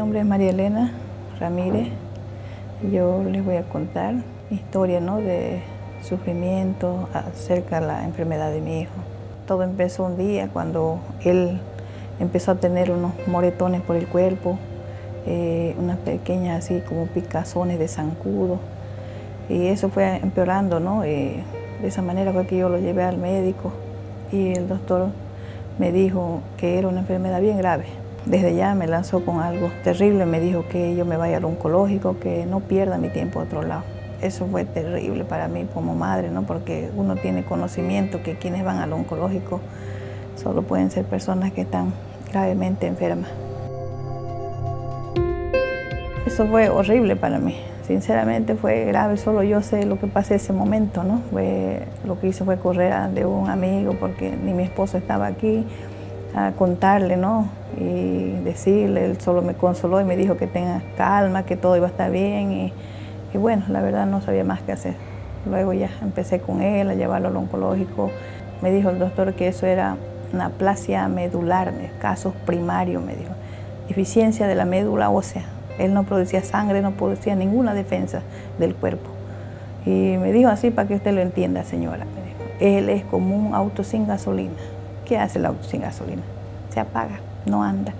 nombre es María Elena Ramírez. Yo les voy a contar mi historia ¿no? de sufrimiento acerca de la enfermedad de mi hijo. Todo empezó un día cuando él empezó a tener unos moretones por el cuerpo, eh, unas pequeñas así como picazones de zancudo. Y eso fue empeorando, ¿no? Eh, de esa manera fue que yo lo llevé al médico y el doctor me dijo que era una enfermedad bien grave. Desde ya me lanzó con algo terrible, me dijo que yo me vaya al oncológico, que no pierda mi tiempo a otro lado. Eso fue terrible para mí como madre, ¿no? porque uno tiene conocimiento que quienes van al oncológico solo pueden ser personas que están gravemente enfermas. Eso fue horrible para mí, sinceramente fue grave, solo yo sé lo que pasé ese momento, ¿no? Fue, lo que hice fue correr de un amigo porque ni mi esposo estaba aquí a contarle, ¿no? Y decirle, él solo me consoló y me dijo que tenga calma, que todo iba a estar bien y, y bueno, la verdad no sabía más qué hacer. Luego ya empecé con él a llevarlo al oncológico. Me dijo el doctor que eso era una plasia medular, casos primarios, me dijo. Deficiencia de la médula ósea. Él no producía sangre, no producía ninguna defensa del cuerpo. Y me dijo así para que usted lo entienda, señora. Él es como un auto sin gasolina. ¿Qué hace el auto sin gasolina? Se apaga, no anda.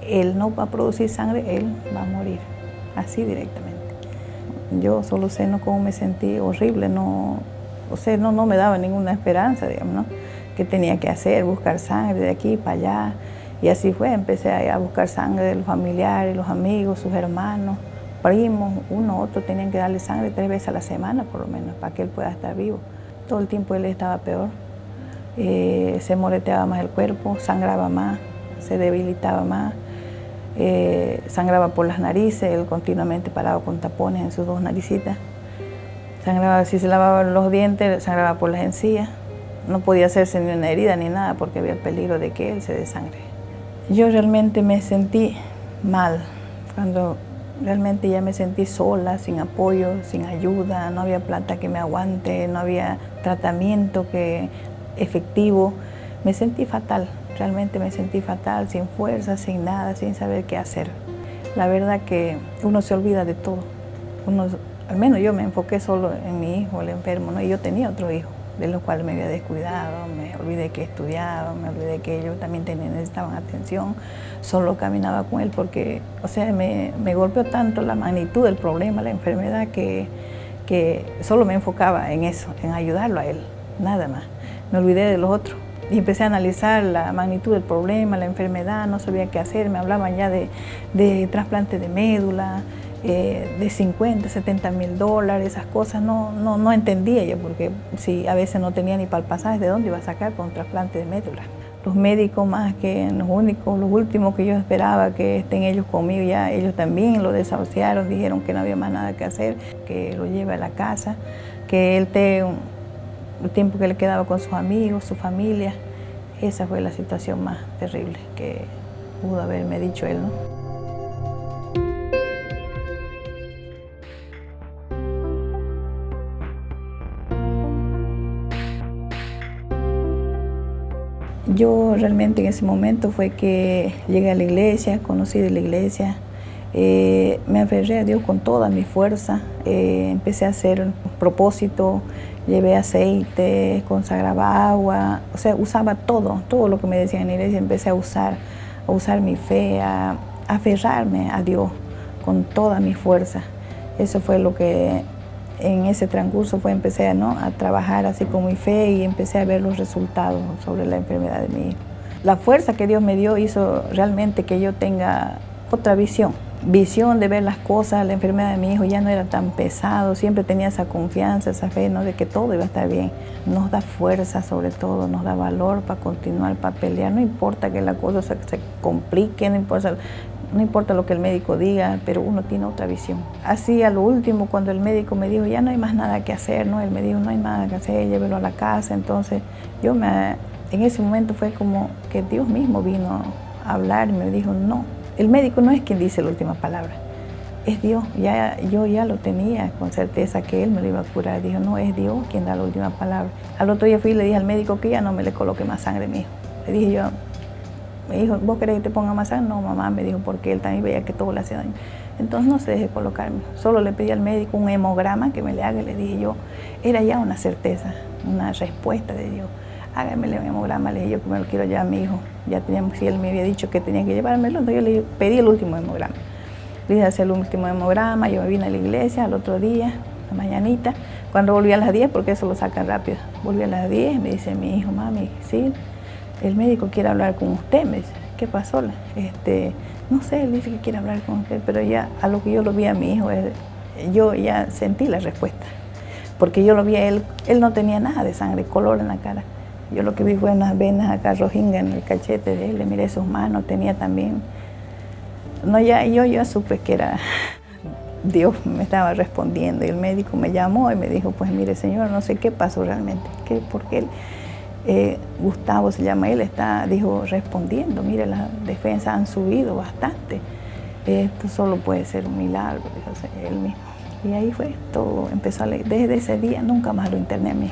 Él no va a producir sangre, él va a morir. Así directamente. Yo solo sé ¿no? cómo me sentí horrible, no, o sea, no, no me daba ninguna esperanza, digamos, ¿no? ¿Qué tenía que hacer? Buscar sangre de aquí para allá. Y así fue, empecé a buscar sangre de los familiares, los amigos, sus hermanos, primos, uno, otro, tenían que darle sangre tres veces a la semana por lo menos, para que él pueda estar vivo. Todo el tiempo él estaba peor, eh, se moreteaba más el cuerpo, sangraba más, se debilitaba más, eh, sangraba por las narices, él continuamente paraba con tapones en sus dos naricitas, sangraba, si se lavaba los dientes, sangraba por las encías, no podía hacerse ni una herida ni nada porque había el peligro de que él se desangre. Yo realmente me sentí mal. Cuando realmente ya me sentí sola, sin apoyo, sin ayuda, no había plata que me aguante, no había tratamiento que efectivo. Me sentí fatal, realmente me sentí fatal, sin fuerza, sin nada, sin saber qué hacer. La verdad que uno se olvida de todo. Uno, al menos yo me enfoqué solo en mi hijo, el enfermo, ¿no? y yo tenía otro hijo de los cuales me había descuidado, me olvidé que estudiaba, me olvidé que ellos también necesitaban atención, solo caminaba con él porque, o sea, me, me golpeó tanto la magnitud del problema, la enfermedad, que, que solo me enfocaba en eso, en ayudarlo a él, nada más. Me olvidé de los otros y empecé a analizar la magnitud del problema, la enfermedad, no sabía qué hacer, me hablaban ya de, de trasplante de médula, eh, de 50, 70 mil dólares, esas cosas, no, no, no entendía yo, porque si a veces no tenía ni para ¿de dónde iba a sacar un trasplante de médula? Los médicos más que los únicos, los últimos que yo esperaba que estén ellos conmigo, ya ellos también lo desahuciaron, dijeron que no había más nada que hacer, que lo lleve a la casa, que él tenga el tiempo que le quedaba con sus amigos, su familia. Esa fue la situación más terrible que pudo haberme dicho él, ¿no? Yo realmente en ese momento fue que llegué a la iglesia, conocí de la iglesia, eh, me aferré a Dios con toda mi fuerza, eh, empecé a hacer propósito, llevé aceite, consagraba agua, o sea, usaba todo, todo lo que me decían en la iglesia, empecé a usar, a usar mi fe, a aferrarme a Dios con toda mi fuerza. Eso fue lo que en ese transcurso fue empecé ¿no? a trabajar así con mi fe y empecé a ver los resultados sobre la enfermedad de mi hijo. La fuerza que Dios me dio hizo realmente que yo tenga otra visión, visión de ver las cosas, la enfermedad de mi hijo ya no era tan pesado, siempre tenía esa confianza, esa fe ¿no? de que todo iba a estar bien. Nos da fuerza sobre todo, nos da valor para continuar, para pelear, no importa que la cosa se, se complique, no importa lo que el médico diga, pero uno tiene otra visión. Así a lo último, cuando el médico me dijo, ya no hay más nada que hacer, ¿no? Él me dijo, no hay nada que hacer, llévelo a la casa. Entonces, yo me, en ese momento fue como que Dios mismo vino a hablar y me dijo, no, el médico no es quien dice la última palabra, es Dios. Ya, yo ya lo tenía con certeza que Él me lo iba a curar. Dijo, no, es Dios quien da la última palabra. Al otro día fui y le dije al médico que ya no me le coloque más sangre mi hijo. Le dije yo, me dijo, ¿vos querés que te ponga masaje? No, mamá, me dijo, porque él también veía que todo le hacía daño. Entonces no se deje colocarme. Solo le pedí al médico un hemograma que me le haga y le dije yo, era ya una certeza, una respuesta de Dios. Hágame el hemograma, le dije yo que me lo quiero llevar a mi hijo. Ya teníamos, si él me había dicho que tenía que llevármelo, entonces yo le pedí el último hemograma. Le hice hacer el último hemograma, yo me vine a la iglesia al otro día, la mañanita, cuando volví a las 10, porque eso lo sacan rápido. Volví a las 10, me dice mi hijo, mami, sí, el médico quiere hablar con usted, me dice, ¿qué pasó? Este, no sé, él dice que quiere hablar con usted, pero ya a lo que yo lo vi a mi hijo, yo ya sentí la respuesta, porque yo lo vi a él, él no tenía nada de sangre, color en la cara. Yo lo que vi fue unas venas acá rojingas en el cachete de él, le miré sus manos, tenía también... No, ya, yo ya supe que era Dios me estaba respondiendo y el médico me llamó y me dijo, pues mire señor, no sé qué pasó realmente, ¿Qué, porque él, eh, Gustavo se llama, él está, dijo, respondiendo, mire, las defensas han subido bastante, esto solo puede ser un milagro, dijo él mismo. Y ahí fue, todo empezó a leer. Desde ese día nunca más lo interné a mí,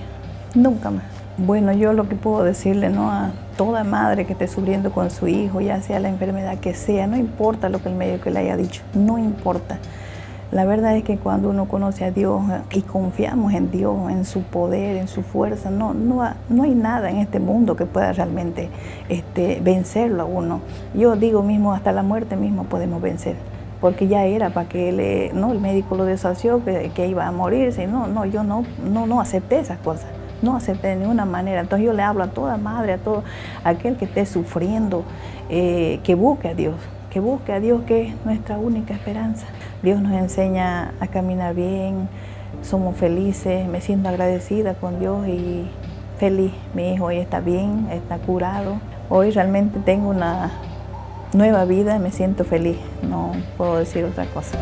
nunca más. Bueno, yo lo que puedo decirle ¿no? a toda madre que esté sufriendo con su hijo, ya sea la enfermedad que sea, no importa lo que el médico le haya dicho, no importa. La verdad es que cuando uno conoce a Dios y confiamos en Dios, en su poder, en su fuerza, no, no, no hay nada en este mundo que pueda realmente este, vencerlo a uno. Yo digo mismo, hasta la muerte mismo podemos vencer porque ya era para que le, no, el médico lo desació, que, que, iba a morirse. No, no, yo no, no, no acepté esas cosas, no acepté de ninguna manera. Entonces yo le hablo a toda madre, a todo aquel que esté sufriendo, eh, que busque a Dios, que busque a Dios, que es nuestra única esperanza. Dios nos enseña a caminar bien, somos felices, me siento agradecida con Dios y feliz. Mi hijo hoy está bien, está curado. Hoy realmente tengo una nueva vida, me siento feliz, no puedo decir otra cosa.